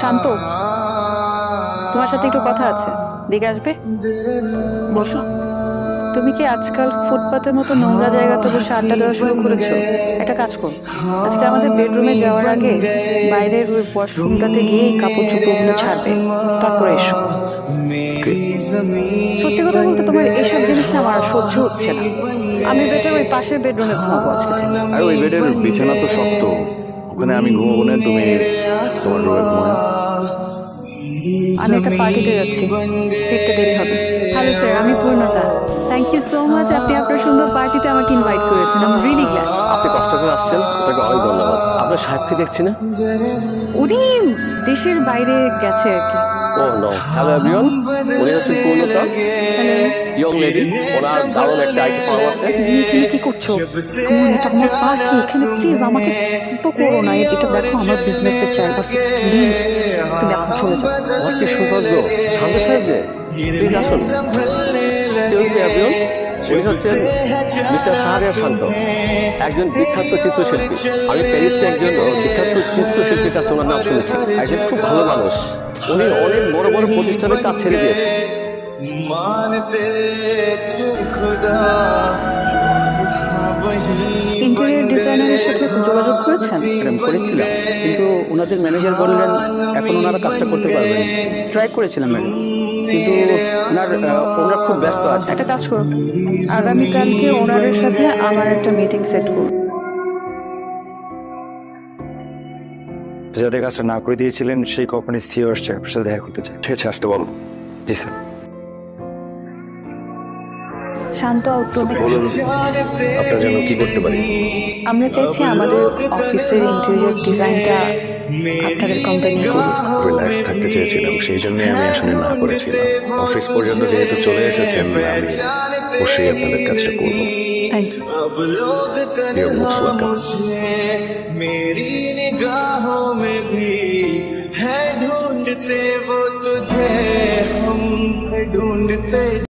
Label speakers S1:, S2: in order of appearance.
S1: শান্ত। তোমার সাথে একটু কথা আছে। দিকে আসবে? বসো। তুমি কি আজকাল ফুটপাতের মতো নোংরা জায়গাতে বসে আড্ডা দেওয়া শুরু করেছ? একটা কাজ কর। আজকে আমাদের বেডরুমে যাওয়ার আগে বাইরের ওই ওয়াশরুমটাতে গিয়ে কাপড় চোপড়গুলো ছাড়বে। তারপরে এসো। সত্যি কথা বলতে তোমার এইসব জিনিস না আমার সহ্য হচ্ছে না। আমি বেটার ওই পাশের বেডরুমে ঘুমাবো আজকে।
S2: আর ওই বেডের বিছানা তো শক্ত। ওখানে আমি ঘুমাবো না তুমি তোমার রুমে ঘুমাও
S1: আমি একটা পার্টিতে যাচ্ছি। ফিরতে দেরি হবে। হ্যালো স্যার আমি পূর্ণতা। থ্যাংক ইউ সো মাচ আপনি আপনার সুন্দর পার্টিতে আমাকে ইনভাইট করেছেন। আমি রিলি গ্ল্যাড
S3: আপনি কষ্ট করে আসছেন আপনাকে অনেক ধন্যবাদ। আপনার সাহেবকে দেখছি না?
S1: উনি দেশের বাইরে গেছে আর কি।
S3: ও নো হ্যালো এভরিওয়ান উনি হচ্ছেন পূর্ণতা। ইয়ং লেডি ওনার দারুণ একটা আইটি ফার্ম আছে।
S1: তুমি কি করছ? কেমন এটা আমার পার্টি এখানে প্লিজ আমাকে তো করো না। এটা দেখো আমার বিজনেসের জায়গা প্লিজ তুমি এখন চলে যাও।
S3: আমার কি সৌভাগ্য? শান্ত সাহেব প্লিজ আসুন। এভরিওয়ান উনি হচ্ছেন মিস্টার শাহরিয়ার শান্ত। একজন বিখ্যাত চিত্রশিল্পী। আমি প্যারিসে একজন চিত্রশিল্পীর কাছে ওনার নাম শুনেছি। একজন খুব ভালো মানুষ। উনি অনেক বড় বড় প্রতিষ্ঠানের কাজ ছেড়ে দিয়েছেন।
S1: ইন্টেরিয়র ডিজাইনারের সাথে যোগাযোগ করেছেন?
S4: করেছিলাম। কিন্তু ওনাদের ম্যানেজার বললেন এখন ওনারা কাজটা করতে পারবেন ট্রাই করেছিলাম ম্যাডাম। কিন্তু ওনার ওনারা খুব ব্যস্ত আছে
S1: একটা কাজ করো আগামীকালকে ওনারের সাথে আমার একটা মিটিং সেট করো
S2: যাদের কাজটা না করে দিয়েছিলেন সেই কোম্পানির সিও আসছে আপনার সাথে দেখা করতে চাই। ঠিক আছে আসতে বলো। জি স্যার।
S1: শান্ত আউটডোরে
S2: বলুন আপনার জন্য কি করতে পারি?
S1: আমরা চাইছি আমাদের অফিসের ইন্টেরিয়র ডিজাইনটা আপনাদের কোম্পানি
S2: রিল্যাক্স থাকতে চেয়েছিলাম সেই জন্যই আমি আসলে না করেছিলাম। অফিস পর্যন্ত যেহেতু চলে এসেছেন আমি অবশ্যই আপনাদের কাজটা করব।
S1: থ্যাংক ইউ
S5: ढूंढते वो तुझे हम ढूंढते